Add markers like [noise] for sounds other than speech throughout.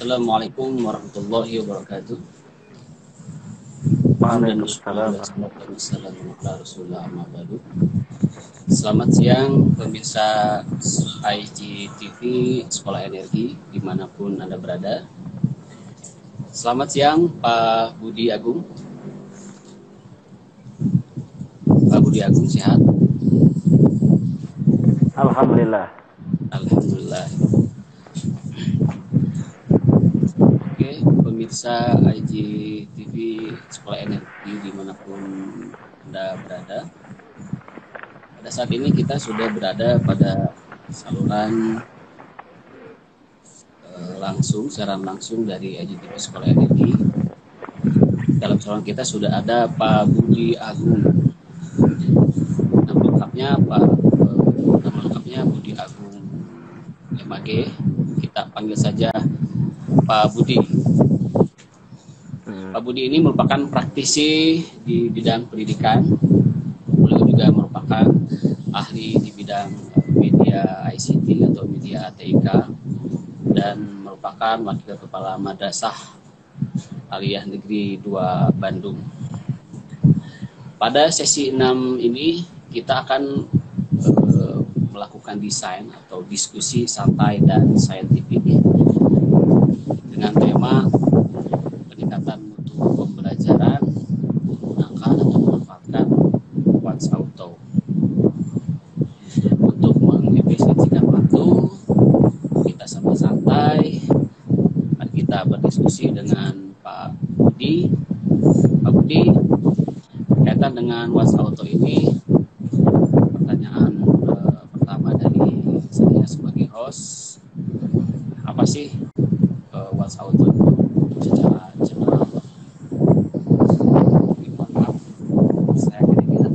Assalamualaikum warahmatullahi wabarakatuh. Waalaikumsalam. Selamat siang pemirsa IGTV Sekolah Energi di mana pun Anda berada. Selamat siang Pak Budi Agung. Pak Budi Agung sehat? Alhamdulillah. Alhamdulillah. Oke, pemirsa IGTV Sekolah Energi di mana pun Anda berada. Pada saat ini kita sudah berada pada saluran eh, langsung, siaran langsung dari IGTV Sekolah Energi. Dalam saluran kita sudah ada Pak Budi Agung. Nama lengkapnya Pak eh, nama lengkapnya Budi Agung MAG. Kita panggil saja Pak Budi. Pak Budi ini merupakan praktisi di bidang pendidikan. Beliau juga merupakan ahli di bidang media ICT atau media ATIK dan merupakan wakil kepala madrasah Aliyah Negeri 2 Bandung. Pada sesi 6 ini kita akan eh, melakukan desain atau diskusi santai dan saintifik dengan tema peningkatan mutu pembelajaran menggunakan atau memanfaatkan Watch Auto. Untuk mengefisiensikan waktu, kita sama santai, mari kita berdiskusi dengan Pak Budi. Pak Budi, kaitan dengan Watch Auto ini, pertanyaan eh, pertama dari saya sebagai host, apa sih uh, Watch Auto itu secara general? Mohon saya kira-kira.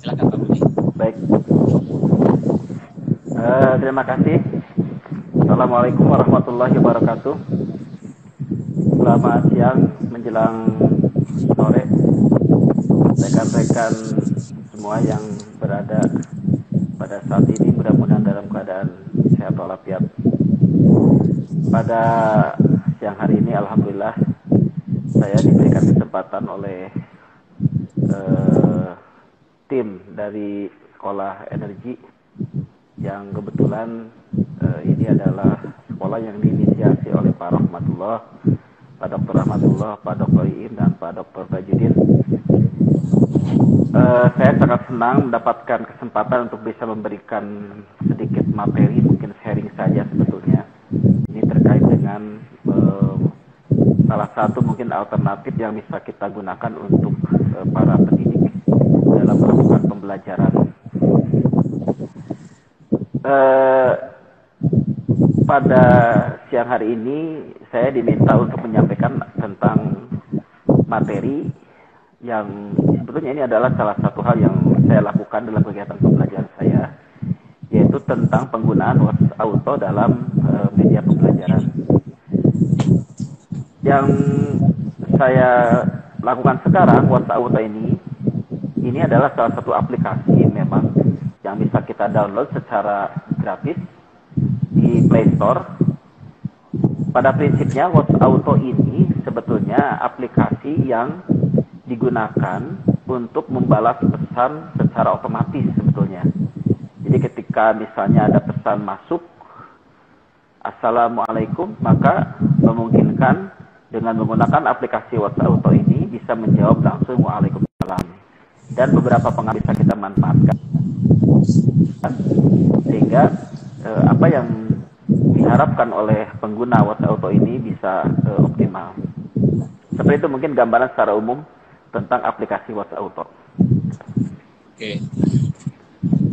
Silakan Pak Budi. Baik. Eh, terima kasih. Assalamualaikum warahmatullahi wabarakatuh. Selamat siang menjelang. Rekan-rekan semua yang berada pada saat ini mudah-mudahan dalam keadaan sehat walafiat. Pada siang hari ini alhamdulillah saya diberikan kesempatan oleh eh, tim dari sekolah energi yang kebetulan eh, ini adalah sekolah yang diinisiasi oleh Pak Rahmatullah, Pak Dr. Rahmatullah, Pak Dr. Iin dan Pak Dr. Tajudin. Eh, saya sangat senang mendapatkan kesempatan untuk bisa memberikan sedikit materi, mungkin sharing saja sebetulnya. Ini terkait dengan eh, salah satu mungkin alternatif yang bisa kita gunakan untuk eh, para pendidik dalam melakukan pembelajaran. Eh, pada siang hari ini saya diminta untuk menyampaikan tentang materi yang sebetulnya ini adalah salah satu hal yang saya lakukan dalam kegiatan pembelajaran saya yaitu tentang penggunaan WhatsApp Auto dalam eh, media pembelajaran. Yang saya lakukan sekarang WhatsApp Auto ini ini adalah salah satu aplikasi memang yang bisa kita download secara gratis di Play Store. Pada prinsipnya WhatsApp Auto ini sebetulnya aplikasi yang digunakan untuk membalas pesan secara otomatis sebetulnya. Jadi ketika misalnya ada pesan masuk Assalamualaikum maka memungkinkan dengan menggunakan aplikasi WhatsApp Auto ini bisa menjawab langsung Waalaikumsalam dan beberapa pengaruh bisa kita manfaatkan sehingga eh, apa yang diharapkan oleh pengguna WhatsApp Auto ini bisa eh, optimal. Seperti itu mungkin gambaran secara umum tentang aplikasi WhatsApp Auto. Oke.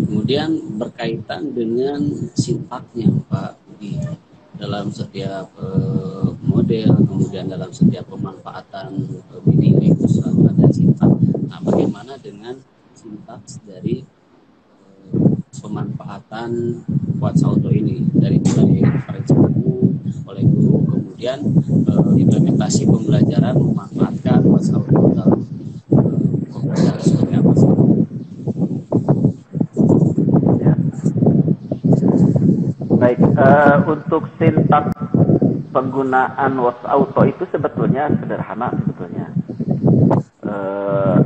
Kemudian berkaitan dengan sifatnya Pak Budi dalam setiap eh, model, kemudian dalam setiap pemanfaatan eh, video itu selalu ada sifat. Nah, bagaimana dengan sintaks dari eh, pemanfaatan WhatsApp Auto ini dari mulai perencanaan oleh guru, kemudian eh, implementasi pembelajaran memanfaatkan WhatsApp Auto dalam eh, seperti apa sih? Baik, eh, untuk sintak penggunaan watch auto itu sebetulnya sederhana sebetulnya. Uh,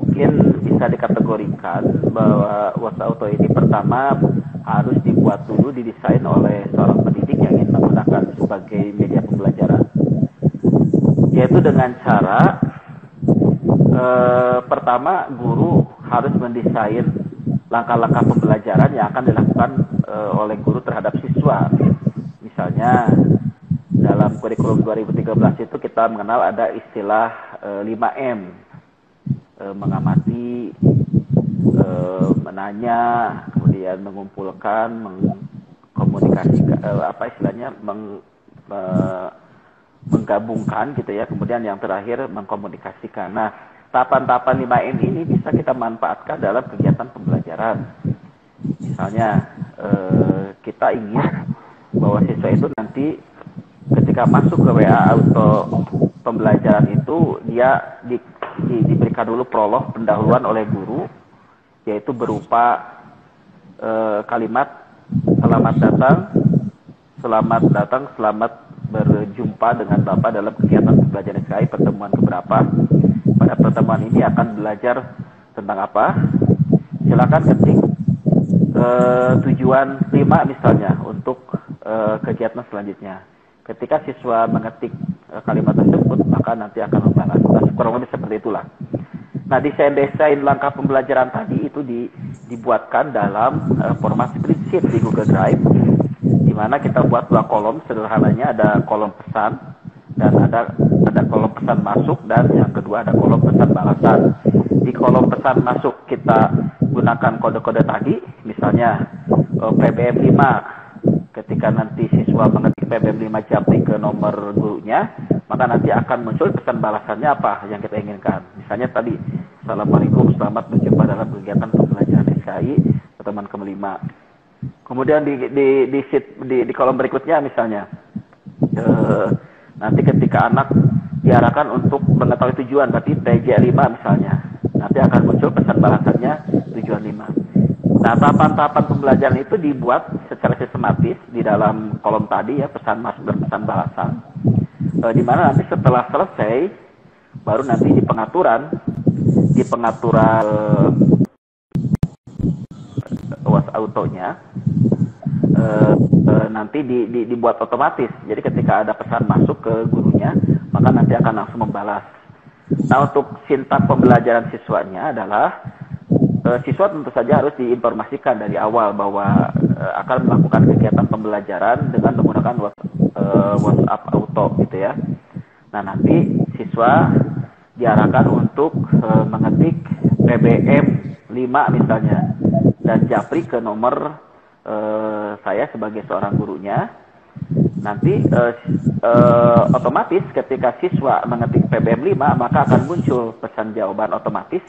mungkin bisa dikategorikan bahwa watch auto ini pertama harus dibuat dulu didesain oleh seorang pendidik ingin menggunakan sebagai media pembelajaran. Yaitu dengan cara uh, pertama guru harus mendesain langkah-langkah pembelajaran yang akan dilakukan uh, oleh guru terhadap siswa. Misalnya dalam kurikulum 2013 itu kita mengenal ada istilah e, 5M e, mengamati e, menanya kemudian mengumpulkan mengkomunikasikan e, apa istilahnya meng, e, menggabungkan gitu ya. Kemudian yang terakhir mengkomunikasikan. Nah tahapan-tahapan 5M ini bisa kita manfaatkan dalam kegiatan pembelajaran. Misalnya e, kita ingin bahwa siswa itu nanti ketika masuk ke WA auto pembelajaran itu dia di, di, diberikan dulu prolog pendahuluan oleh guru yaitu berupa e, kalimat selamat datang. Selamat datang selamat berjumpa dengan Bapak dalam kegiatan pembelajaran SKI pertemuan keberapa. Pada pertemuan ini akan belajar tentang apa? Silakan ketik e, tujuan lima misalnya untuk e, kegiatan selanjutnya. Ketika siswa mengetik uh, kalimat tersebut maka nanti akan membalas nah, kurang lebih seperti itulah. Nah desain-desain langkah pembelajaran tadi itu di, dibuatkan dalam uh, format spreadsheet di Google Drive di mana kita buat dua kolom sederhananya ada kolom pesan dan ada ada kolom pesan masuk dan yang kedua ada kolom pesan balasan di kolom pesan masuk kita gunakan kode-kode tadi misalnya uh, PBM 5 ketika nanti siswa mengetik PBM 5 Japri ke nomor gurunya, maka nanti akan muncul pesan balasannya apa yang kita inginkan. Misalnya tadi, Assalamualaikum, selamat berjumpa dalam kegiatan pembelajaran SKI pertemuan kelima. Kemudian di di di, sheet, di, di kolom berikutnya misalnya, eh, nanti ketika anak diarahkan untuk mengetahui tujuan, berarti TJ 5 misalnya, nanti akan muncul pesan balasannya tujuan 5. Nah, tahapan-tahapan pembelajaran itu dibuat secara sistematis di dalam kolom tadi ya, pesan masuk dan pesan balasan. E, di mana nanti setelah selesai, baru nanti di pengaturan, di pengaturan e, was autonya, e, e, nanti di, di, dibuat otomatis. Jadi ketika ada pesan masuk ke gurunya, maka nanti akan langsung membalas. Nah, untuk sintak pembelajaran siswanya adalah uh, siswa tentu saja harus diinformasikan dari awal bahwa uh, akan melakukan kegiatan pembelajaran dengan menggunakan uh, WhatsApp auto gitu ya. Nah nanti siswa diarahkan untuk uh, mengetik PBM 5 misalnya dan japri ke nomor uh, saya sebagai seorang gurunya. Nanti uh, uh, otomatis ketika siswa mengetik PBM 5 maka akan muncul pesan jawaban otomatis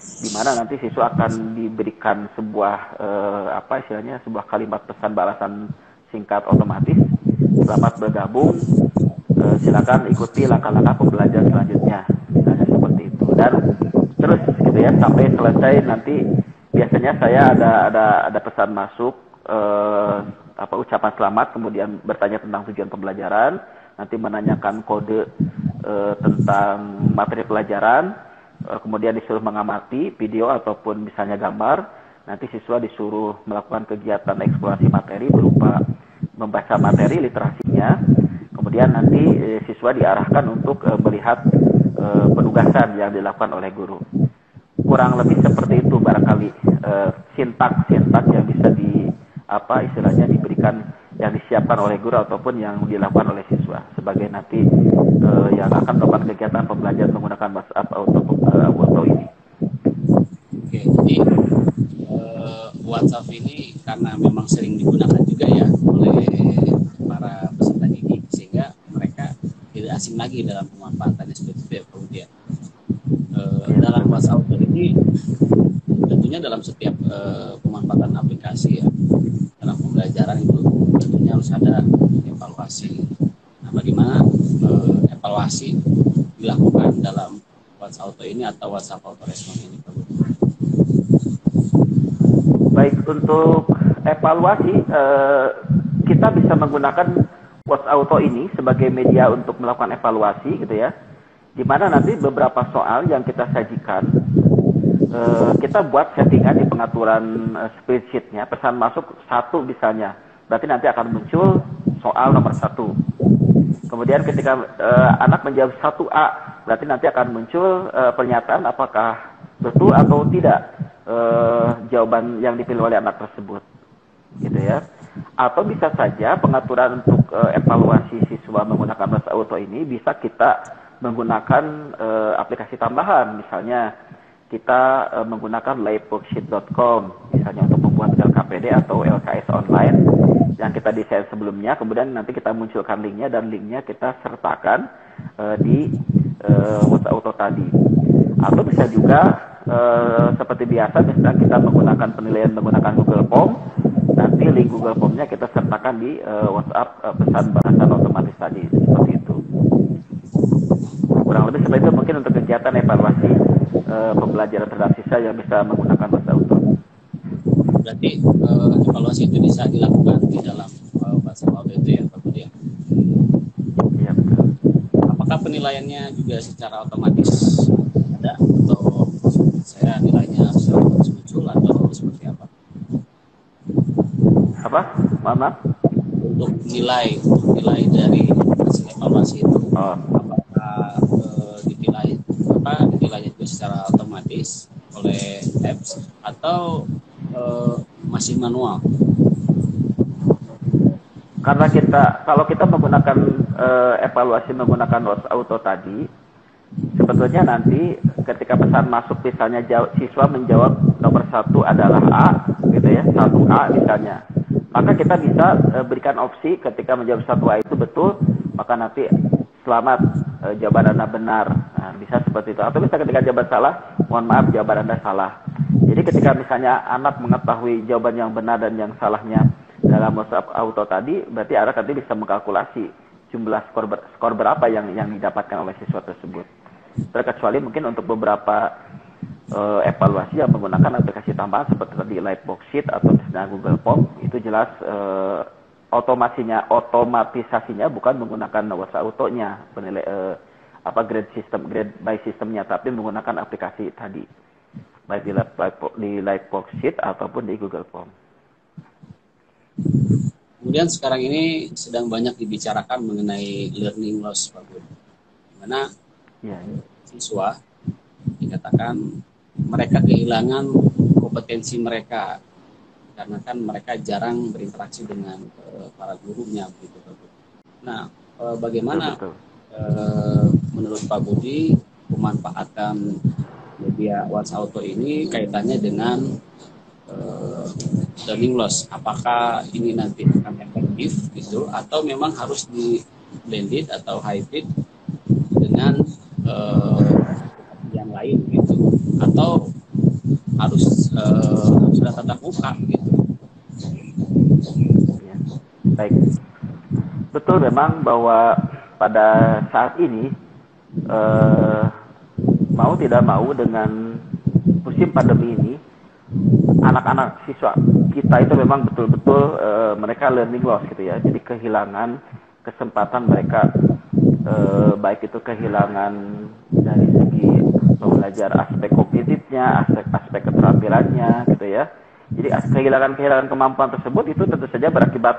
di mana nanti siswa akan diberikan sebuah eh, apa istilahnya sebuah kalimat pesan balasan singkat otomatis. Selamat bergabung. Eh, silakan ikuti langkah-langkah pembelajaran selanjutnya. Misalnya seperti itu. Dan terus gitu ya sampai selesai nanti biasanya saya ada ada ada pesan masuk eh, apa ucapan selamat kemudian bertanya tentang tujuan pembelajaran nanti menanyakan kode eh, tentang materi pelajaran Eh, kemudian disuruh mengamati video ataupun misalnya gambar, nanti siswa disuruh melakukan kegiatan eksplorasi materi berupa membaca materi literasinya, kemudian nanti eh, siswa diarahkan untuk eh, melihat eh, penugasan yang dilakukan oleh guru. Kurang lebih seperti itu barangkali eh, sintak sintak yang bisa di apa istilahnya diberikan yang disiapkan oleh guru ataupun yang dilakukan oleh siswa. Sebagai nanti uh, yang akan melakukan kegiatan pembelajaran menggunakan WhatsApp uh, auto ini. Oke, jadi uh, WhatsApp ini karena memang sering digunakan juga ya oleh para peserta didik sehingga mereka tidak asing lagi dalam pemanfaatannya seperti itu ya kemudian uh, dalam WhatsApp ini tentunya dalam setiap uh, pemanfaatan aplikasi ya dalam pembelajaran itu tentunya harus ada evaluasi. Nah, bagaimana uh, evaluasi dilakukan dalam WhatsApp Auto ini atau WhatsApp Auto Respon ini, Baik, untuk evaluasi uh, kita bisa menggunakan Watch Auto ini sebagai media untuk melakukan evaluasi gitu ya. Di mana nanti beberapa soal yang kita sajikan uh, kita buat settingan di pengaturan uh, spreadsheetnya. Pesan masuk satu misalnya. Berarti nanti akan muncul soal nomor satu kemudian ketika uh, anak menjawab satu A berarti nanti akan muncul uh, pernyataan apakah betul atau tidak uh, jawaban yang dipilih oleh anak tersebut. Gitu ya. Atau bisa saja pengaturan untuk uh, evaluasi siswa menggunakan bahasa auto ini bisa kita menggunakan uh, aplikasi tambahan. Misalnya kita uh, menggunakan liveworksheet.com misalnya untuk membuat LKPD atau LKS online yang kita desain sebelumnya. Kemudian nanti kita munculkan linknya dan linknya kita sertakan uh, di uh, WhatsApp Auto tadi. Atau bisa juga uh, seperti biasa misalnya kita menggunakan penilaian menggunakan Google Form nanti link Google Formnya kita sertakan di uh, WhatsApp uh, pesan balasan otomatis tadi. Seperti itu. Kurang lebih seperti itu mungkin untuk kegiatan evaluasi uh, pembelajaran terhadap siswa yang bisa menggunakan bahasa. Berarti uh, evaluasi itu bisa dilakukan di dalam uh, bahasa auto itu ya Pak Budi ya? Iya betul. Apakah penilaiannya juga secara otomatis ada atau saya nilainya secara muncul atau seperti apa? Apa? Maaf, maaf. Untuk nilai, untuk nilai dari hasil evaluasi itu, oh. apakah apa dinilainya itu secara otomatis oleh apps atau uh, masih manual? Karena kita kalau kita menggunakan uh, evaluasi menggunakan auto tadi, sebetulnya nanti ketika pesan masuk misalnya siswa menjawab nomor satu adalah A, gitu ya, satu A misalnya, maka kita bisa uh, berikan opsi ketika menjawab satu A itu betul, maka nanti selamat uh, jawaban anda benar. Nah, bisa seperti itu. Atau bisa ketika jawaban salah mohon maaf jawaban anda salah. Jadi ketika misalnya anak mengetahui jawaban yang benar dan yang salahnya dalam WhatsApp auto tadi berarti anak nanti bisa mengkalkulasi jumlah skor ber, skor berapa yang yang didapatkan oleh siswa tersebut. Terkecuali mungkin untuk beberapa uh, evaluasi yang menggunakan aplikasi tambahan seperti tadi Lightbox Sheet atau misalnya Google Form itu jelas uh, otomasinya otomatisasinya bukan menggunakan WhatsApp autonya penilai eh, apa grade system grade by sistemnya tapi menggunakan aplikasi tadi baik di di Lightbox Sheet ataupun di Google Form. Kemudian sekarang ini sedang banyak dibicarakan mengenai learning loss Pak Bud. Di mana ya, ya. siswa dikatakan mereka kehilangan kompetensi mereka karena kan mereka jarang berinteraksi dengan uh, para gurunya begitu Pak Budi. Nah, uh, bagaimana Uh, menurut Pak Budi pemanfaatan media WhatsApp Auto ini kaitannya dengan uh, learning loss? Apakah ini nanti akan efektif gitu atau memang harus di blended atau hybrid dengan uh, yang lain gitu atau harus uh, sudah tatap muka gitu Baik. Betul memang bahwa pada saat ini eh, mau tidak mau dengan musim pandemi ini anak-anak siswa kita itu memang betul-betul eh, mereka learning loss gitu ya. Jadi kehilangan kesempatan mereka eh, baik itu kehilangan dari segi belajar aspek kognitifnya, aspek aspek keterampilannya gitu ya. Jadi kehilangan kehilangan kemampuan tersebut itu tentu saja berakibat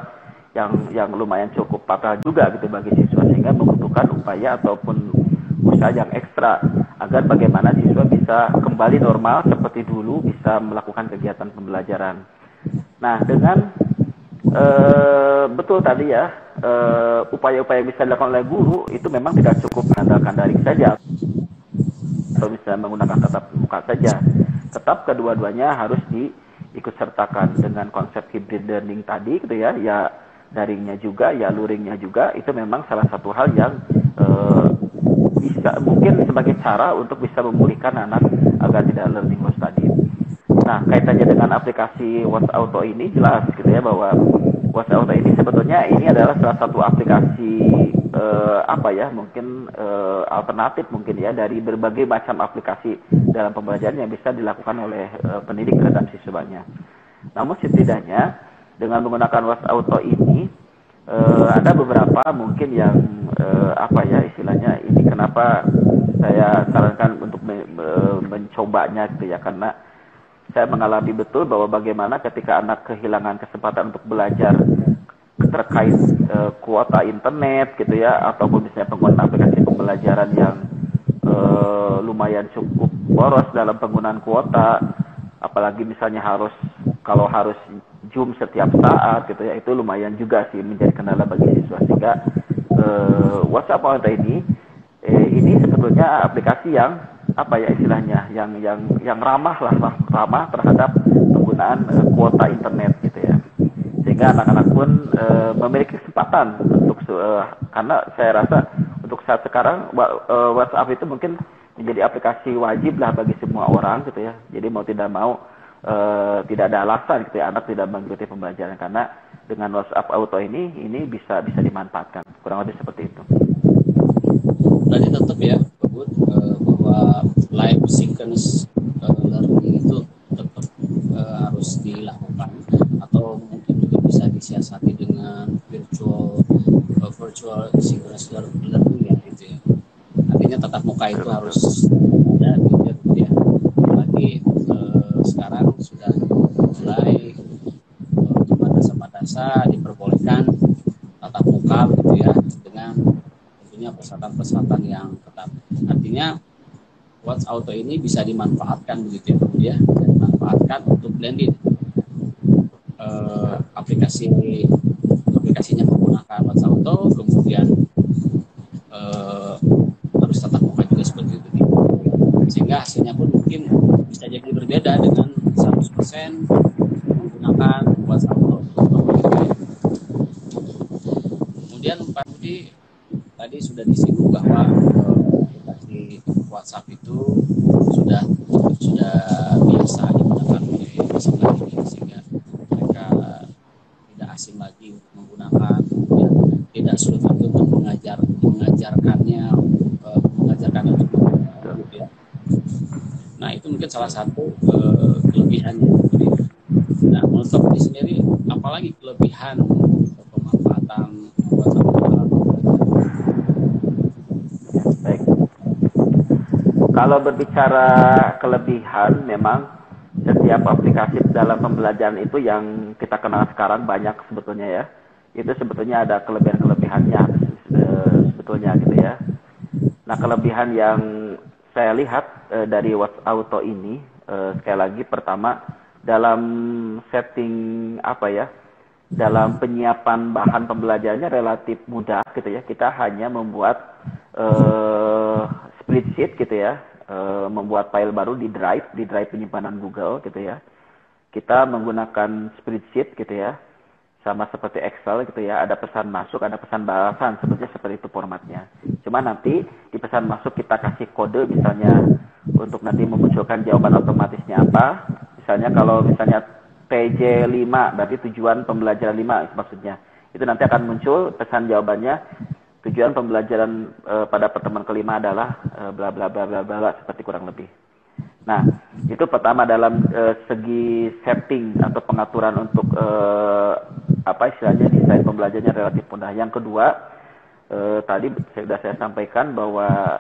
yang yang lumayan cukup fatal juga gitu bagi siswa sehingga membutuhkan upaya ataupun usaha yang ekstra agar bagaimana siswa bisa kembali normal seperti dulu bisa melakukan kegiatan pembelajaran. Nah dengan e, betul tadi ya upaya-upaya yang bisa dilakukan oleh guru itu memang tidak cukup mengandalkan daring saja atau bisa menggunakan tatap muka saja. Tetap kedua-duanya harus diikut sertakan dengan konsep hybrid learning tadi gitu ya ya daringnya juga, ya luringnya juga, itu memang salah satu hal yang e, bisa mungkin sebagai cara untuk bisa memulihkan anak agar tidak learning loss tadi. Nah, kaitannya dengan aplikasi WhatsApp Auto ini jelas gitu ya bahwa WhatsApp Auto ini sebetulnya ini adalah salah satu aplikasi e, apa ya mungkin e, alternatif mungkin ya dari berbagai macam aplikasi dalam pembelajaran yang bisa dilakukan oleh e, pendidik terhadap siswanya. Namun setidaknya dengan menggunakan WhatsApp Auto ini uh, ada beberapa mungkin yang uh, apa ya istilahnya ini kenapa saya sarankan untuk me, me, mencobanya gitu ya karena saya mengalami betul bahwa bagaimana ketika anak kehilangan kesempatan untuk belajar terkait uh, kuota internet gitu ya ataupun misalnya penggunaan aplikasi pembelajaran yang uh, lumayan cukup boros dalam penggunaan kuota apalagi misalnya harus kalau harus Zoom setiap saat gitu ya itu lumayan juga sih menjadi kendala bagi siswa sehingga uh, WhatsApp Auto ini eh, ini sebetulnya aplikasi yang apa ya istilahnya yang yang yang ramah lah ramah terhadap penggunaan uh, kuota internet sehingga anak-anak pun uh, memiliki kesempatan untuk uh, karena saya rasa untuk saat sekarang uh, WhatsApp itu mungkin menjadi aplikasi wajib lah bagi semua orang gitu ya. Jadi mau tidak mau uh, tidak ada alasan gitu ya anak tidak mengikuti pembelajaran. Karena dengan WhatsApp Auto ini ini bisa bisa dimanfaatkan. Kurang lebih seperti itu. Berarti tetap ya bahwa live synchronous learning itu tetap harus dilakukan atau mungkin bisa disiasati dengan virtual uh, virtual synchronous learning ya itu ya. Artinya tatap muka itu harus ada gitu ya lagi uh, sekarang sudah mulai untuk madrasah-madrasah diperbolehkan tatap muka gitu ya dengan tentunya persyaratan-persyaratan yang ketat. Artinya Watch Auto ini bisa dimanfaatkan begitu ya ya. Dimanfaatkan untuk blended uh, aplikasi aplikasinya menggunakan Watch Auto kemudian uh, harus tatap muka juga seperti itu sehingga hasilnya pun mungkin bisa jadi berbeda dengan 100% menggunakan Watch Auto kemudian Pak Budi tadi sudah disinggung bahwa WhatsApp itu sudah sudah biasa digunakan oleh masyarakat ini sehingga mereka tidak asing lagi untuk menggunakan ya, tidak sulit lagi untuk mengajar mengajarkannya uh, mengajarkannya untuk menggunakan ya. Nah itu mungkin salah satu uh, kelebihannya. Nah menurut kamu sendiri apalagi kelebihan pemanfaatan Kalau berbicara kelebihan, memang setiap aplikasi dalam pembelajaran itu yang kita kenal sekarang banyak sebetulnya ya. Itu sebetulnya ada kelebihan-kelebihannya eh, sebetulnya gitu ya. Nah kelebihan yang saya lihat e, dari WhatsApp Auto ini e, sekali lagi pertama dalam setting apa ya dalam penyiapan bahan pembelajarannya relatif mudah gitu ya. Kita hanya membuat e, split sheet gitu ya Eh, membuat file baru di drive di drive penyimpanan Google gitu ya. Kita menggunakan spreadsheet gitu ya sama seperti Excel gitu ya ada pesan masuk ada pesan balasan sebetulnya seperti itu formatnya. Cuma nanti di pesan masuk kita kasih kode misalnya untuk nanti memunculkan jawaban otomatisnya apa. Misalnya kalau misalnya TJ 5 berarti tujuan pembelajaran 5 maksudnya. Itu nanti akan muncul pesan jawabannya tujuan pembelajaran e, pada pertemuan kelima adalah e, bla bla bla bla bla seperti kurang lebih. Nah, itu pertama dalam e, segi setting atau pengaturan untuk e, apa istilahnya desain pembelajarannya relatif mudah. Yang kedua, e, tadi sudah saya sampaikan bahwa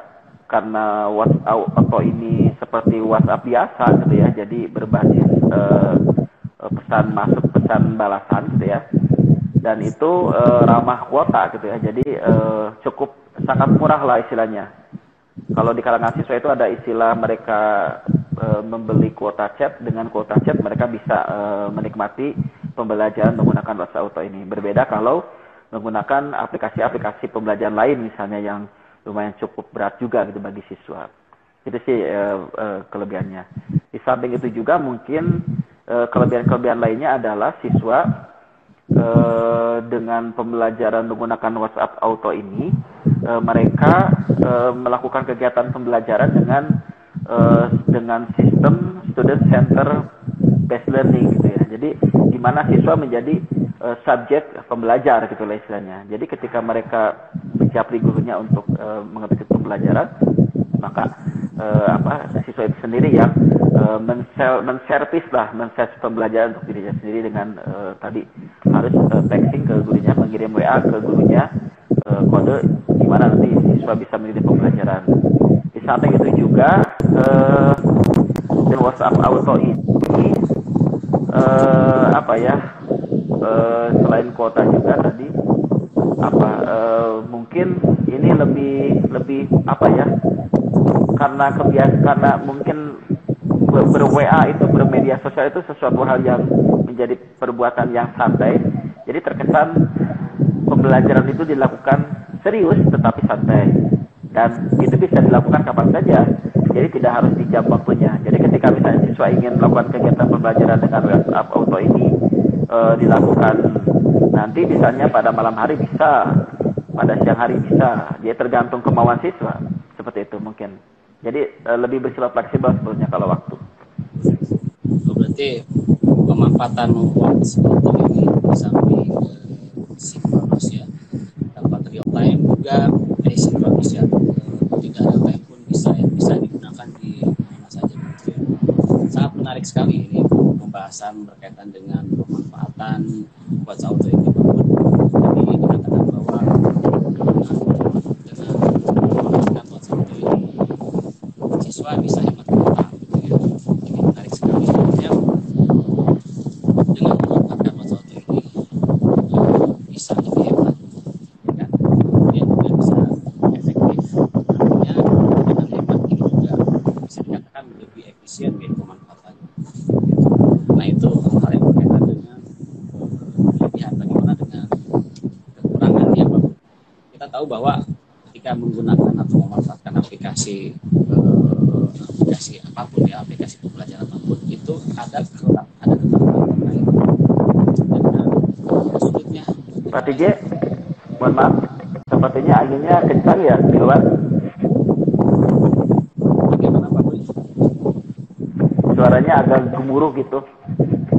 karena WhatsApp atau ini seperti WhatsApp biasa gitu ya, jadi berbasis e, pesan masuk pesan balasan gitu ya dan itu e, ramah kuota gitu ya. Jadi e, cukup sangat murah lah istilahnya. Kalau di kalangan siswa itu ada istilah mereka e, membeli kuota chat dengan kuota chat mereka bisa e, menikmati pembelajaran menggunakan WhatsApp Auto ini. Berbeda kalau menggunakan aplikasi-aplikasi pembelajaran lain misalnya yang lumayan cukup berat juga gitu bagi siswa. Itu sih e, e, kelebihannya. Di samping itu juga mungkin kelebihan-kelebihan lainnya adalah siswa Eh, dengan pembelajaran menggunakan WhatsApp Auto ini, uh, mereka uh, melakukan kegiatan pembelajaran dengan uh, dengan sistem student center based learning gitu ya. Jadi di mana siswa menjadi uh, subjek pembelajar gitu lah istilahnya. Jadi ketika mereka menjawab gurunya untuk uh, mengikuti pembelajaran, maka uh, apa siswa itu sendiri yang uh, menservis lah menservis pembelajaran untuk dirinya sendiri dengan uh, tadi harus uh, texting ke gurunya mengirim WA ke gurunya uh, kode gimana nanti siswa bisa mengikuti pembelajaran samping itu juga uh, WhatsApp auto ini uh, apa ya uh, selain kuota juga tadi apa uh, mungkin ini lebih lebih apa ya karena kebiasaan karena mungkin ber, ber WA itu bermedia sosial itu sesuatu hal yang menjadi perbuatan yang santai. Jadi terkesan pembelajaran itu dilakukan serius tetapi santai dan itu bisa dilakukan kapan saja. Jadi tidak harus di jam waktunya. Jadi ketika misalnya siswa ingin melakukan kegiatan pembelajaran dengan WhatsApp auto ini e, dilakukan nanti misalnya pada malam hari bisa. Pada siang hari bisa. Dia tergantung kemauan siswa. Seperti itu mungkin. Jadi e, lebih bersifat fleksibel sebetulnya kalau waktu. Oh, berarti pemanfaatan waktu seperti ini samping e, sinkronus ya. Dapat real time juga eh, sinkronus ya tidak ada time pun bisa ya bisa digunakan di mana saja gitu ya. sangat menarik sekali ini pembahasan berkaitan dengan pemanfaatan WhatsApp auto ini jadi dikatakan bahwa dengan menggunakan auto ini siswa bisa hemat kuota gitu ya jadi menarik sekali sebenarnya dengan memanfaatkan WhatsApp auto ini bisa lebih hemat ya kan kemudian juga bisa efektif artinya dengan hemat ini juga bisa dikatakan lebih efisien ya pemanfaatannya nah itu hal yang berkaitan dengan kelebihan bagaimana dengan kekurangannya Bapak. kita tahu bahwa ketika menggunakan atau memanfaatkan aplikasi eh, apa pun ya aplikasi pembelajaran apa pun itu ada kelak ada kekurangan terkait dengan ya, sulitnya Pak TJ mohon maaf sepertinya anginnya kencang ya di luar bagaimana Pak Boy? suaranya agak gemuruh gitu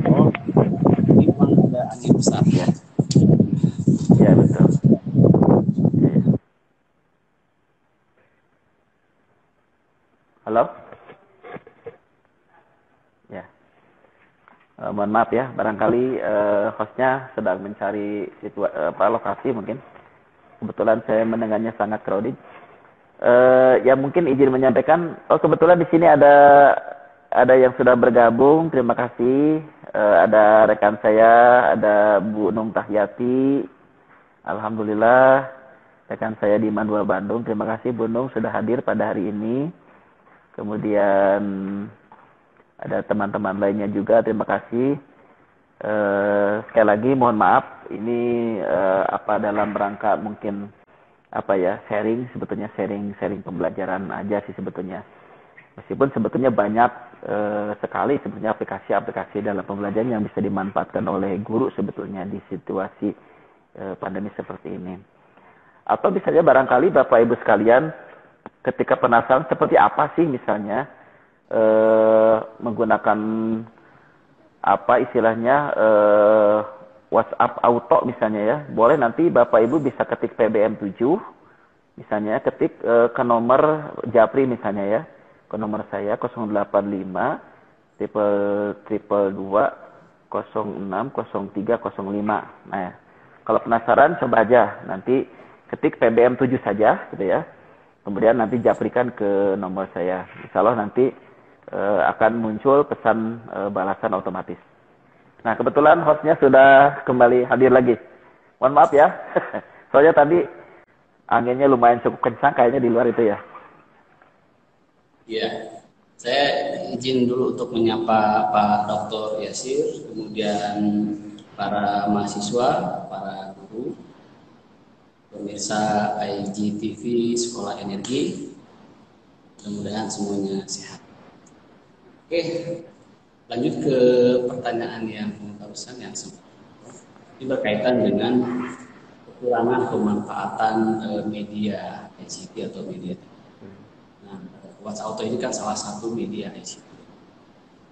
Oh, ini memang ada angin besar ya. ya betul Iya. halo ya Eh, mohon maaf ya barangkali eh, hostnya sedang mencari situa apa lokasi mungkin. Kebetulan saya mendengarnya sangat crowded. Eh, ya mungkin izin menyampaikan oh kebetulan di sini ada ada yang sudah bergabung terima kasih. Eh, ada rekan saya ada Bu Nung Tahyati. Alhamdulillah rekan saya di Mandua Bandung. Terima kasih Bu Nung sudah hadir pada hari ini. Kemudian ada teman-teman lainnya juga terima kasih. Eh, sekali lagi mohon maaf ini eh, apa dalam rangka mungkin apa ya sharing sebetulnya sharing sharing pembelajaran aja sih sebetulnya. Meskipun sebetulnya banyak eh, sekali sebetulnya aplikasi-aplikasi dalam pembelajaran yang bisa dimanfaatkan oleh guru sebetulnya di situasi eh, pandemi seperti ini. Atau misalnya barangkali bapak ibu sekalian ketika penasaran seperti apa sih misalnya eh, menggunakan apa istilahnya eh, WhatsApp auto misalnya ya. Boleh nanti Bapak Ibu bisa ketik PBM 7 misalnya ketik eh, ke nomor Japri misalnya ya. Ke nomor saya 085 triple triple 2 06 03 05. Nah, ya. kalau penasaran coba aja nanti ketik PBM 7 saja gitu ya. Kemudian nanti japrikan ke nomor saya. Insya Allah nanti eh, akan muncul pesan eh, balasan otomatis. Nah, kebetulan hostnya sudah kembali hadir lagi. Mohon maaf ya. [laughs] Soalnya tadi anginnya lumayan cukup kencang kayaknya di luar itu ya. Iya, saya izin dulu untuk menyapa Pak Dr. Yasir, kemudian para mahasiswa, para guru, pemirsa IGTV Sekolah Energi, mudah-mudahan semuanya sehat. Oke, lanjut ke pertanyaan yang barusan yang sempat ini berkaitan dengan kekurangan pemanfaatan eh, media ICT atau media Nah, WhatsApp Auto ini kan salah satu media ICT.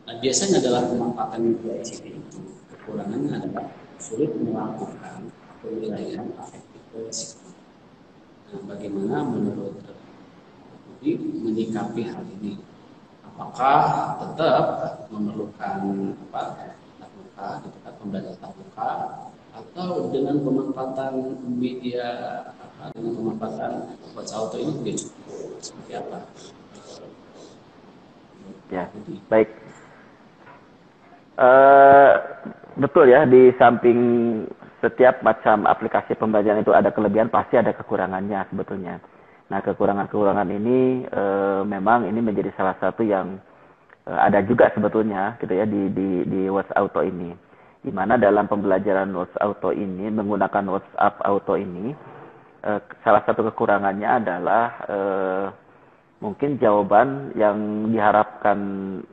Nah, biasanya adalah pemanfaatan media ICT itu kekurangannya adalah sulit melakukan penilaian efektivitas. Nah, bagaimana menurut Budi menyikapi hal ini? Apakah tetap memerlukan apa muka, gitu kan, pembelajaran muka, atau dengan pemanfaatan media apa, dengan pemanfaatan WhatsApp auto ini juga cukup seperti apa? Ya, baik. Uh, betul ya, di samping setiap macam aplikasi pembelajaran itu ada kelebihan, pasti ada kekurangannya sebetulnya. Nah, kekurangan-kekurangan ini e, memang ini menjadi salah satu yang e, ada juga sebetulnya gitu ya di di di WhatsApp Auto ini. Di mana dalam pembelajaran WhatsApp Auto ini menggunakan WhatsApp Auto ini e, salah satu kekurangannya adalah e, mungkin jawaban yang diharapkan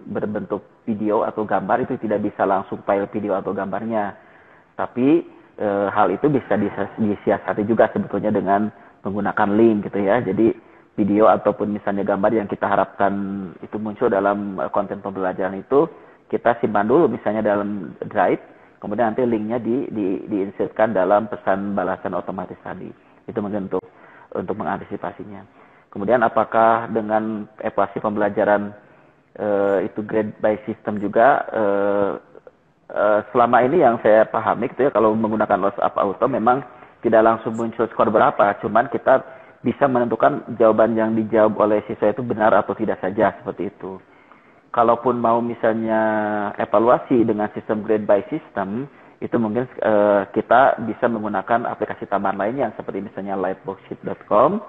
berbentuk video atau gambar itu tidak bisa langsung file video atau gambarnya. Tapi e, hal itu bisa disiasati juga sebetulnya dengan menggunakan link gitu ya. Jadi video ataupun misalnya gambar yang kita harapkan itu muncul dalam eh, konten pembelajaran itu kita simpan dulu misalnya dalam Drive, kemudian nanti linknya di, di diinsertkan dalam pesan balasan otomatis tadi. Itu mungkin untuk untuk mengantisipasinya. Kemudian apakah dengan evaluasi pembelajaran uh, itu grade by system juga uh, uh, selama ini yang saya pahami gitu ya kalau menggunakan WhatsApp Auto memang tidak langsung muncul skor berapa, cuman kita bisa menentukan jawaban yang dijawab oleh siswa itu benar atau tidak saja seperti itu. Kalaupun mau misalnya evaluasi dengan sistem grade by system, itu mungkin uh, kita bisa menggunakan aplikasi tambahan lainnya seperti misalnya liveboxsheet.com.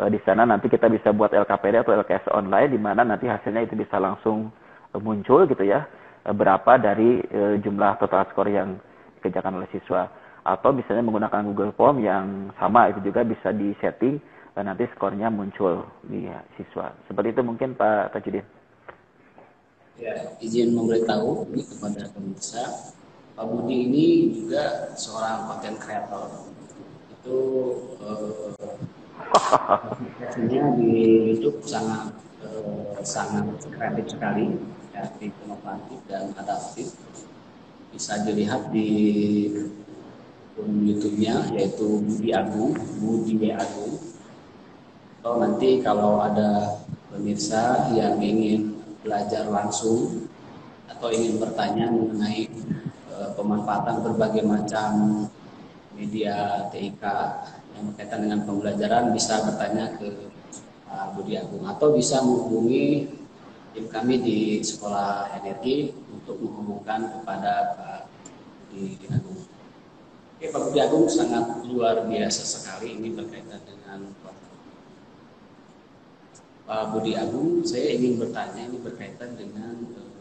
Uh, di sana nanti kita bisa buat LKPD atau LKS online di mana nanti hasilnya itu bisa langsung uh, muncul gitu ya. Berapa dari uh, jumlah total skor yang dikerjakan oleh siswa atau misalnya menggunakan Google Form yang sama itu juga bisa di setting dan nanti skornya muncul di siswa. Seperti itu mungkin Pak Tajudin. Ya, izin memberitahu ini kepada pemirsa, Pak Budi ini juga seorang konten kreator. Itu eh, [laughs] di YouTube sangat eh, sangat kreatif sekali, kreatif, inovatif dan adaptif. Bisa dilihat di YouTube-nya yaitu Budi Agung, Budi Agung. Atau nanti kalau ada pemirsa yang ingin belajar langsung atau ingin bertanya mengenai e, pemanfaatan berbagai macam media TIK yang berkaitan dengan pembelajaran bisa bertanya ke Pak Budi Agung atau bisa menghubungi tim kami di Sekolah Energi untuk menghubungkan kepada Pak Budi Agung. Oke, Pak Budi Agung sangat luar biasa sekali ini berkaitan dengan Pak Budi Agung. Saya ingin bertanya ini berkaitan dengan eh,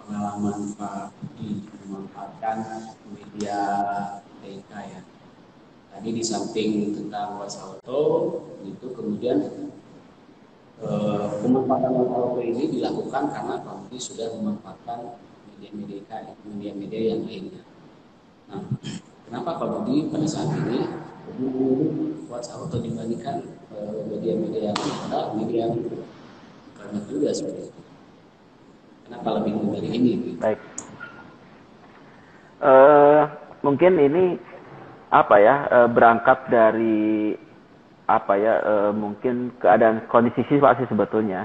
pengalaman Pak Budi memanfaatkan media TK ya. Tadi di samping tentang WhatsApp Auto, itu kemudian eh, pemanfaatan WhatsApp Auto ini dilakukan karena Pak Budi sudah memanfaatkan media-media media-media yang lainnya. Nah, Kenapa kalau di pada saat ini WhatsApp atau dibandingkan media-media yang ada media yang karena juga seperti itu. Kenapa lebih memilih ini? Baik. Uh, mungkin ini apa ya uh, berangkat dari apa ya uh, mungkin keadaan kondisi sih sebetulnya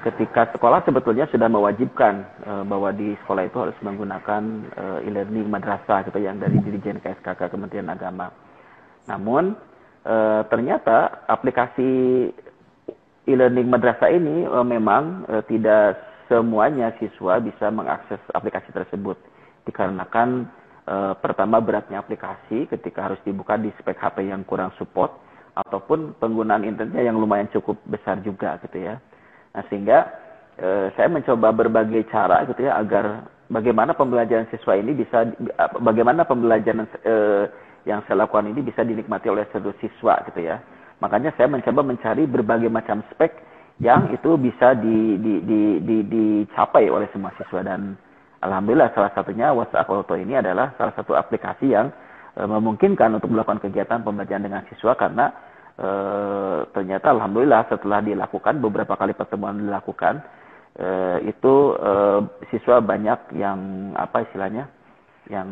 ketika sekolah sebetulnya sudah mewajibkan uh, bahwa di sekolah itu harus menggunakan uh, e-learning madrasah gitu yang dari Dirjen KSKK Kementerian Agama. Namun uh, ternyata aplikasi e-learning madrasah ini uh, memang uh, tidak semuanya siswa bisa mengakses aplikasi tersebut dikarenakan uh, pertama beratnya aplikasi ketika harus dibuka di spek HP yang kurang support ataupun penggunaan internetnya yang lumayan cukup besar juga gitu ya. Nah, sehingga eh, saya mencoba berbagai cara gitu ya agar bagaimana pembelajaran siswa ini bisa bagaimana pembelajaran eh, yang saya lakukan ini bisa dinikmati oleh seluruh siswa gitu ya. Makanya saya mencoba mencari berbagai macam spek yang itu bisa di, di, di, di, dicapai oleh semua siswa dan alhamdulillah salah satunya WhatsApp Auto ini adalah salah satu aplikasi yang e, memungkinkan untuk melakukan kegiatan pembelajaran dengan siswa karena e, ternyata alhamdulillah setelah dilakukan beberapa kali pertemuan dilakukan e, itu e, siswa banyak yang apa istilahnya yang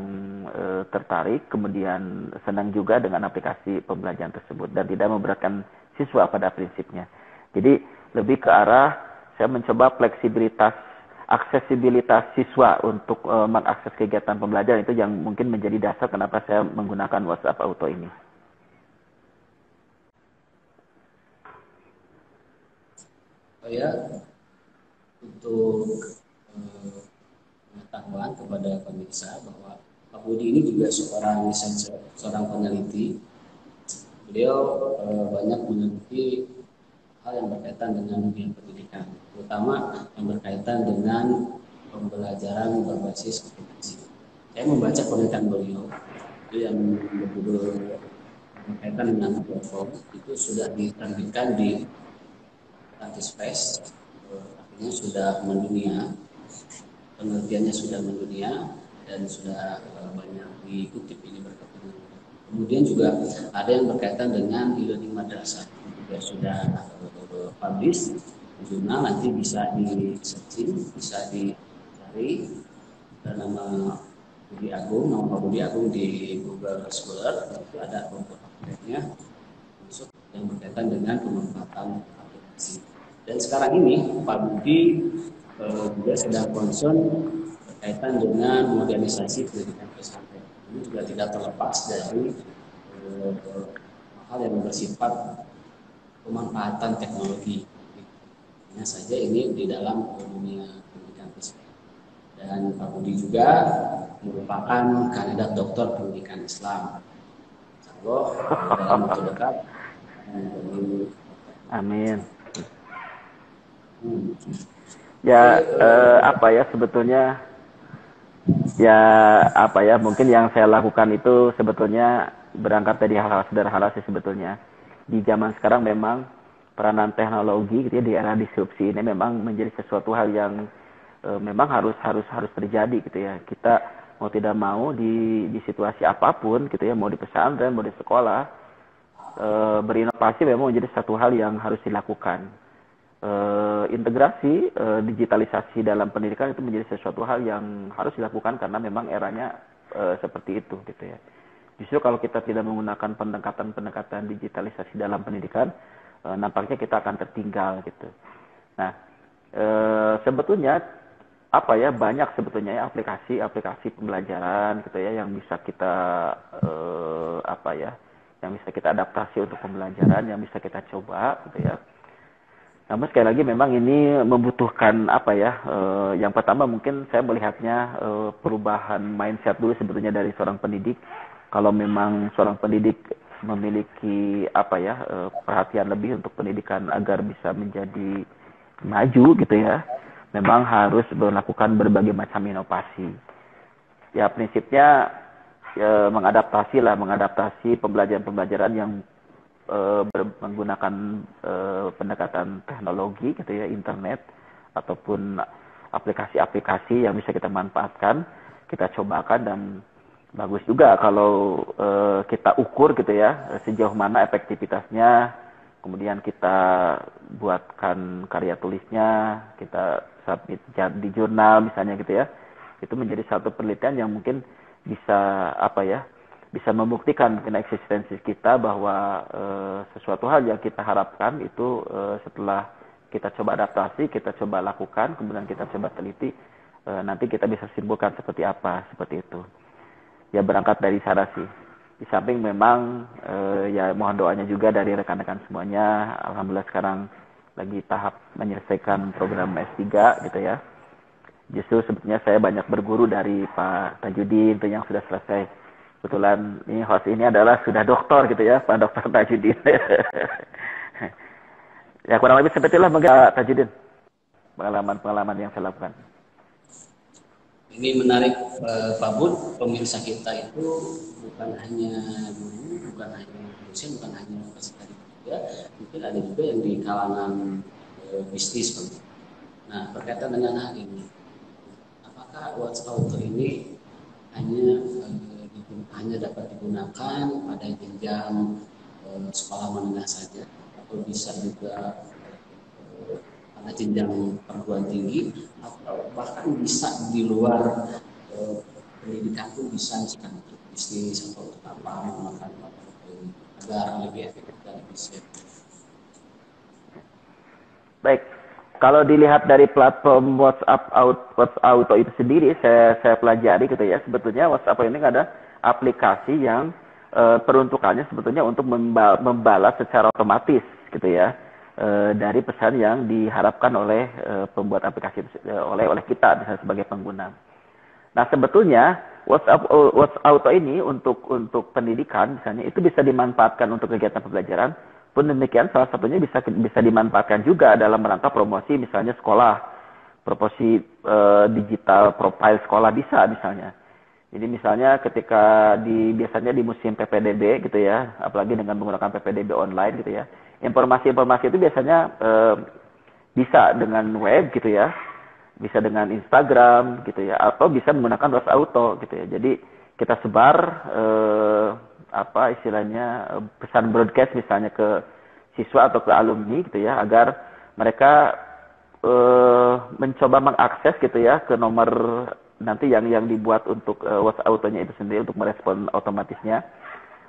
e, tertarik kemudian senang juga dengan aplikasi pembelajaran tersebut dan tidak memberatkan siswa pada prinsipnya. Jadi lebih ke arah saya mencoba fleksibilitas aksesibilitas siswa untuk mengakses kegiatan pembelajaran itu yang mungkin menjadi dasar kenapa saya menggunakan WhatsApp Auto ini. Oh ya, untuk uh, pengetahuan kepada pemirsa bahwa Pak Budi ini juga seorang seorang peneliti. Beliau uh, banyak meneliti hal yang berkaitan dengan dunia pendidikan, terutama yang berkaitan dengan pembelajaran berbasis aplikasi. Saya membaca penelitian beliau itu yang berjudul berkaitan dengan platform itu sudah diterbitkan di Space, artinya sudah mendunia, penelitiannya sudah mendunia dan sudah eh, banyak dikutip ini berkaitan. Kemudian juga ada yang berkaitan dengan e-learning madrasah juga sudah publish. Jurnal nanti bisa di searching bisa dicari. Nama Budi Agung nama Budi Agung di Google Scholar. Itu ada aplikasinya masuk yang berkaitan dengan pemanfaatan dan sekarang ini Pak Budi eh, juga sedang concern berkaitan dengan modernisasi pendidikan pesantren ini juga tidak terlepas dari eh, hal yang bersifat pemanfaatan teknologi. Hanya saja ini di dalam dunia pendidikan Islam. Dan Pak Budi juga merupakan kandidat doktor pendidikan Islam. Allah dalam waktu dekat. Amin. Ya eh, apa ya sebetulnya ya apa ya mungkin yang saya lakukan itu sebetulnya berangkat dari hal-hal sederhana sih sebetulnya. Di zaman sekarang memang peranan teknologi gitu ya di era disrupsi ini memang menjadi sesuatu hal yang e, memang harus harus harus terjadi gitu ya. Kita mau tidak mau di di situasi apa pun gitu ya mau di pesantren mau di sekolah e, berinovasi memang menjadi satu hal yang harus dilakukan e, integrasi e, digitalisasi dalam pendidikan itu menjadi sesuatu hal yang harus dilakukan karena memang eranya e, seperti itu gitu ya Justru kalau kita tidak menggunakan pendekatan-pendekatan digitalisasi dalam pendidikan, e, nampaknya kita akan tertinggal gitu. Nah, e, sebetulnya apa ya banyak sebetulnya ya aplikasi-aplikasi pembelajaran gitu ya yang bisa kita e, apa ya yang bisa kita adaptasi untuk pembelajaran yang bisa kita coba gitu ya. Namun sekali lagi memang ini membutuhkan apa ya? E, yang pertama mungkin saya melihatnya e, perubahan mindset dulu sebetulnya dari seorang pendidik kalau memang seorang pendidik memiliki apa ya eh, perhatian lebih untuk pendidikan agar bisa menjadi maju gitu ya memang harus melakukan berbagai macam inovasi ya prinsipnya ya, mengadaptasi lah mengadaptasi pembelajaran-pembelajaran yang eh, menggunakan eh, pendekatan teknologi gitu ya internet ataupun aplikasi-aplikasi yang bisa kita manfaatkan kita cobakan dan bagus juga kalau uh, kita ukur gitu ya sejauh mana efektivitasnya kemudian kita buatkan karya tulisnya kita submit di jurnal misalnya gitu ya. Itu menjadi satu penelitian yang mungkin bisa apa ya bisa membuktikan mungkin eksistensi kita bahwa uh, sesuatu hal yang kita harapkan itu uh, setelah kita coba adaptasi kita coba lakukan kemudian kita coba teliti uh, nanti kita bisa simpulkan seperti apa seperti itu ya berangkat dari sana sih. Di samping memang eh, ya mohon doanya juga dari rekan-rekan semuanya. Alhamdulillah sekarang lagi tahap menyelesaikan program S3 gitu ya. Justru sebetulnya saya banyak berguru dari Pak Tajudin itu yang sudah selesai. Kebetulan ini host ini adalah sudah doktor gitu ya, Pak Dokter Tajudin. [laughs] ya kurang lebih seperti itulah mungkin Pak Tajudin pengalaman-pengalaman yang saya lakukan ini menarik uh, Pak Bud, pemirsa kita itu bukan hanya guru, bukan hanya dosen, bukan hanya peserta juga, mungkin ada juga yang di kalangan uh, bisnis. Pak. Nah, berkaitan dengan hal ini, apakah WhatsApp ini hanya uh, hanya dapat digunakan pada jenjang uh, sekolah menengah saja, atau bisa juga pada jenjang perguruan tinggi atau bahkan bisa di luar eh, pendidikan pun bisa misalkan untuk bisnis atau untuk apa menggunakan agar lebih efektif dan efisien. Baik, kalau dilihat dari platform WhatsApp Auto, WhatsApp Auto itu sendiri, saya, saya pelajari gitu ya, sebetulnya WhatsApp ini ada aplikasi yang e, peruntukannya sebetulnya untuk membalas secara otomatis gitu ya e, dari pesan yang diharapkan oleh e, pembuat aplikasi e, oleh oleh kita misalnya sebagai pengguna. Nah sebetulnya WhatsApp WhatsApp Auto ini untuk untuk pendidikan misalnya itu bisa dimanfaatkan untuk kegiatan pembelajaran pun demikian salah satunya bisa bisa dimanfaatkan juga dalam rangka promosi misalnya sekolah, promosi e, digital profile sekolah bisa misalnya. Jadi misalnya ketika di biasanya di musim PPDB gitu ya, apalagi dengan menggunakan PPDB online gitu ya, informasi-informasi itu biasanya e, bisa dengan web gitu ya, bisa dengan Instagram gitu ya, atau bisa menggunakan WhatsApp Auto gitu ya. Jadi kita sebar e, apa istilahnya pesan broadcast misalnya ke siswa atau ke alumni gitu ya agar mereka uh, mencoba mengakses gitu ya ke nomor nanti yang yang dibuat untuk uh, WhatsApp autonya itu sendiri untuk merespon otomatisnya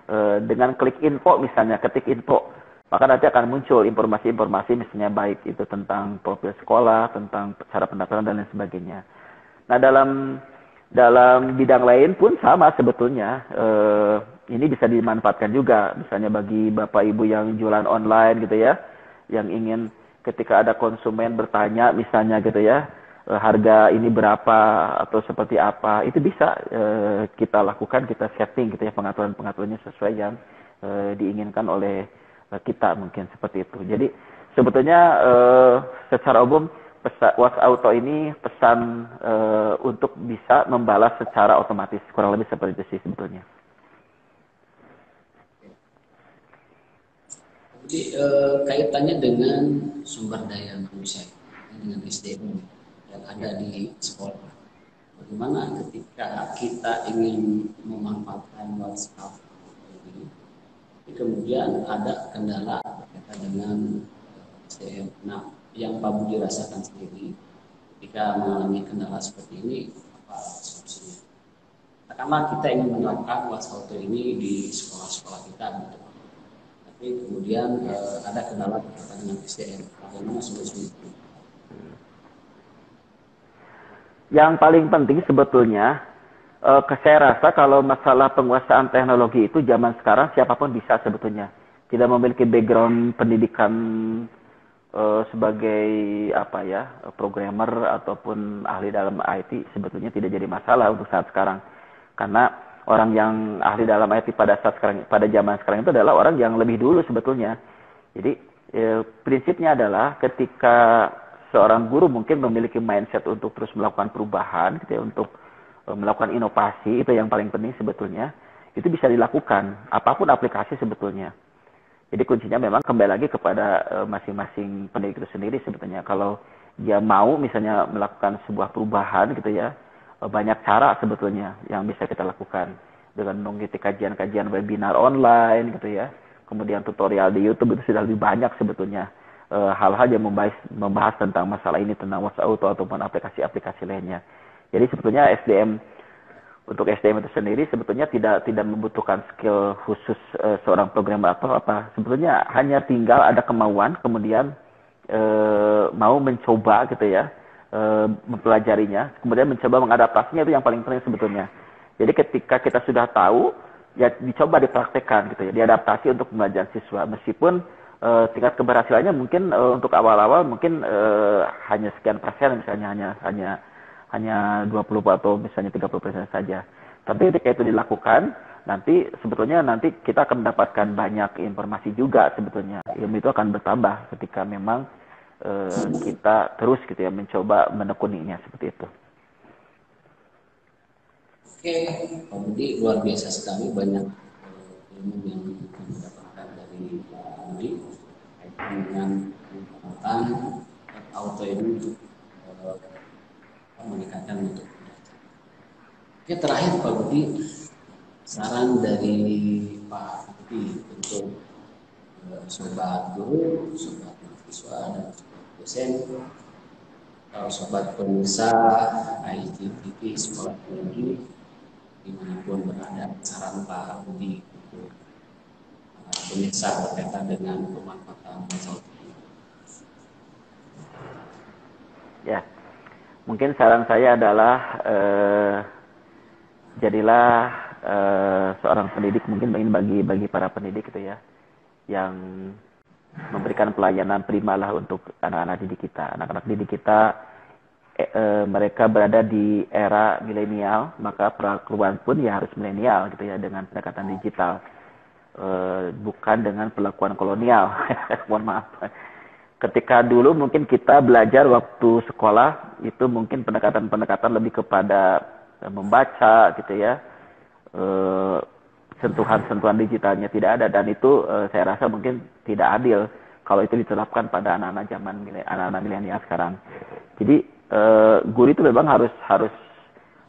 uh, dengan klik info misalnya ketik info maka nanti akan muncul informasi-informasi misalnya baik itu tentang profil sekolah tentang cara pendaftaran dan lain sebagainya. Nah dalam dalam bidang lain pun sama sebetulnya eh, ini bisa dimanfaatkan juga misalnya bagi bapak ibu yang jualan online gitu ya yang ingin ketika ada konsumen bertanya misalnya gitu ya harga ini berapa atau seperti apa itu bisa eh, kita lakukan kita setting gitu ya pengaturan pengaturannya sesuai yang eh, diinginkan oleh eh, kita mungkin seperti itu jadi sebetulnya eh, secara umum pesan WhatsApp Auto ini pesan uh, untuk bisa membalas secara otomatis kurang lebih seperti itu sih sebetulnya. Jadi uh, kaitannya dengan sumber daya manusia dengan SDM yang ada di sekolah. Bagaimana ketika kita ingin memanfaatkan WhatsApp ini, kemudian ada kendala berkaitan dengan SDM. Nah, yang Pak Budi rasakan sendiri ketika mengalami kendala seperti ini apa solusinya? Katakanlah kita ingin menerapkan wasauto ini di sekolah-sekolah kita gitu. Tapi kemudian eh, ada kendala berkaitan dengan SDM. Bagaimana solusinya? Yang paling penting sebetulnya eh, saya rasa kalau masalah penguasaan teknologi itu zaman sekarang siapa pun bisa sebetulnya. Tidak memiliki background pendidikan uh, sebagai apa ya programmer ataupun ahli dalam IT sebetulnya tidak jadi masalah untuk saat sekarang karena orang yang ahli dalam IT pada saat sekarang pada zaman sekarang itu adalah orang yang lebih dulu sebetulnya jadi eh, prinsipnya adalah ketika seorang guru mungkin memiliki mindset untuk terus melakukan perubahan gitu ya untuk eh, melakukan inovasi itu yang paling penting sebetulnya itu bisa dilakukan apa pun aplikasi sebetulnya jadi kuncinya memang kembali lagi kepada eh, masing-masing pendidik itu sendiri sebetulnya. Kalau dia mau misalnya melakukan sebuah perubahan gitu ya, uh, banyak cara sebetulnya yang bisa kita lakukan dengan mengikuti kajian-kajian webinar online gitu ya. Kemudian tutorial di YouTube itu sudah lebih banyak sebetulnya eh, hal-hal uh, yang membahas, membahas tentang masalah ini tentang WhatsApp Auto ataupun aplikasi-aplikasi lainnya. Jadi sebetulnya SDM untuk SDM itu sendiri sebetulnya tidak tidak membutuhkan skill khusus uh, seorang programmer atau apa. Sebetulnya hanya tinggal ada kemauan, kemudian uh, mau mencoba gitu ya, uh, mempelajarinya, kemudian mencoba mengadaptasinya itu yang paling penting sebetulnya. Jadi ketika kita sudah tahu, ya dicoba dipraktekkan gitu ya, diadaptasi untuk pembelajaran siswa. Meskipun uh, tingkat keberhasilannya mungkin uh, untuk awal-awal mungkin uh, hanya sekian persen misalnya hanya hanya hanya 20 atau misalnya 30 persen saja. Tapi ketika itu dilakukan, nanti sebetulnya nanti kita akan mendapatkan banyak informasi juga sebetulnya. Ilmu itu akan bertambah ketika memang e, kita terus gitu ya mencoba menekuninya seperti itu. Oke, Budi luar biasa sekali banyak ilmu yang kita dapatkan dari Pak Budi dengan auto ini meningkatkan untuk Oke terakhir Pak Budi saran dari Pak Budi untuk uh, sobat guru, sobat mahasiswa dan sobat dosen, kalau sobat pemirsa IGTV Sekolah Teknologi di mana pun berada, saran Pak Budi. untuk pemirsa berkaitan dengan pemanfaatan pesawat Ya, mungkin saran saya adalah eh, jadilah eh, seorang pendidik mungkin ingin bagi bagi para pendidik itu ya yang memberikan pelayanan prima lah untuk anak-anak didik kita. Anak-anak didik kita e, e, mereka berada di era milenial, maka perlakuan pun ya harus milenial gitu ya dengan pendekatan digital. E, bukan dengan perlakuan kolonial. [laughs] Mohon maaf. Ketika dulu mungkin kita belajar waktu sekolah itu mungkin pendekatan-pendekatan lebih kepada membaca gitu ya. E, sentuhan-sentuhan digitalnya tidak ada dan itu saya rasa mungkin tidak adil kalau itu diterapkan pada anak-anak zaman anak-anak milenial sekarang. Jadi guru itu memang harus harus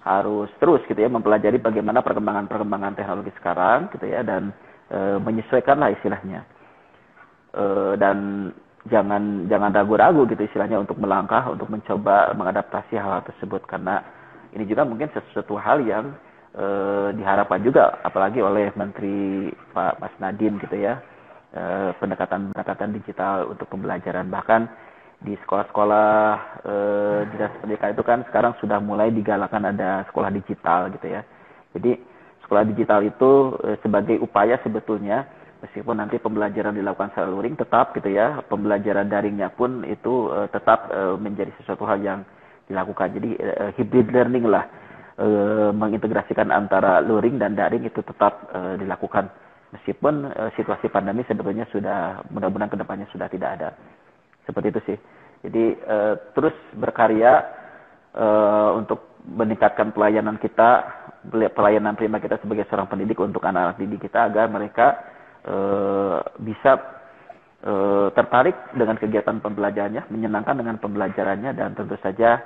harus terus gitu ya mempelajari bagaimana perkembangan-perkembangan teknologi sekarang gitu ya dan uh, menyesuaikan lah istilahnya. Uh, dan jangan jangan ragu-ragu gitu istilahnya untuk melangkah untuk mencoba mengadaptasi hal, -hal tersebut. Karena ini juga mungkin sesuatu hal yang e, diharapkan juga apalagi oleh Menteri Pak Mas Nadiem gitu ya. Pendekatan-pendekatan digital untuk pembelajaran. Bahkan di sekolah-sekolah e, dinas pendidikan itu kan sekarang sudah mulai digalakan ada sekolah digital gitu ya. Jadi sekolah digital itu e, sebagai upaya sebetulnya meskipun nanti pembelajaran dilakukan secara luring tetap gitu ya pembelajaran daringnya pun itu e, tetap e, menjadi sesuatu hal yang dilakukan. Jadi hybrid learning lah mengintegrasikan antara luring dan daring itu tetap dilakukan. Meskipun situasi pandemi sebetulnya sudah mudah-mudahan ke depannya sudah tidak ada. Seperti itu sih. Jadi terus berkarya untuk meningkatkan pelayanan kita pelayanan prima kita sebagai seorang pendidik untuk anak-anak didik kita agar mereka e, bisa e, tertarik dengan kegiatan pembelajarannya menyenangkan dengan pembelajarannya dan tentu saja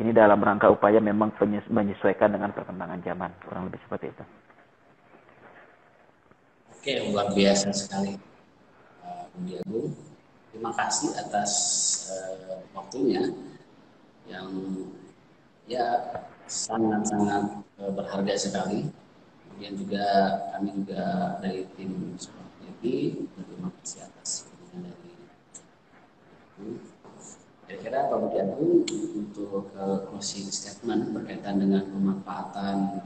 ini dalam rangka upaya memang menyesuaikan dengan perkembangan zaman, kurang lebih seperti itu. Oke, luar biasa sekali, uh, Diago. Terima kasih atas uh, waktunya yang ya sangat-sangat uh, berharga sekali. Kemudian juga kami juga dari tim ini berterima kasih atas dari Kira-kira Pak Budi Agung untuk uh, closing statement berkaitan dengan pemanfaatan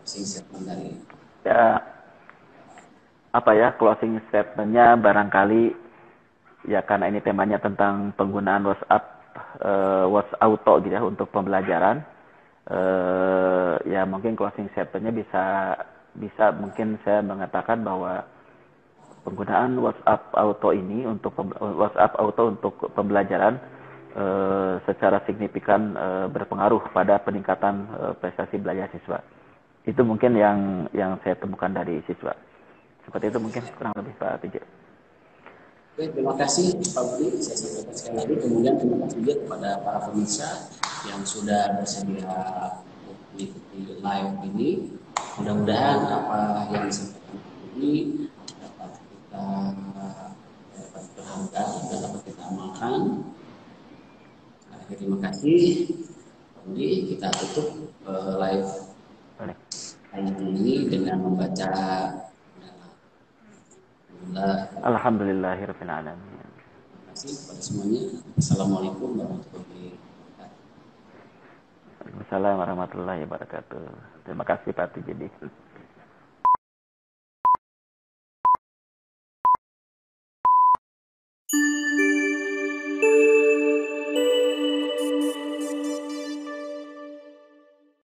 closing statement dari ya apa ya closing statementnya barangkali ya karena ini temanya tentang penggunaan WhatsApp uh, WhatsApp auto gitu ya untuk pembelajaran uh, ya mungkin closing statementnya bisa bisa mungkin saya mengatakan bahwa penggunaan WhatsApp Auto ini untuk WhatsApp Auto untuk pembelajaran e, secara signifikan e, berpengaruh pada peningkatan e, prestasi belajar siswa. Itu mungkin yang yang saya temukan dari siswa. Seperti itu mungkin kurang lebih Pak Tijo. Oke, terima kasih Pak Budi. Saya sampaikan sekali lagi. Kemudian terima kasih juga kepada para pemirsa yang sudah bersedia mengikuti live ini. Mudah-mudahan apa yang disampaikan ini dapat berharga dan dapat kita amalkan. Nah, terima kasih. Jadi kita tutup uh, live ayat ini dengan membaca Alhamdulillahirabbil alamin. Terima kasih kepada semuanya. Assalamualaikum warahmatullahi wabarakatuh. Waalaikumsalam warahmatullahi wabarakatuh. Terima kasih Pak Tijedi.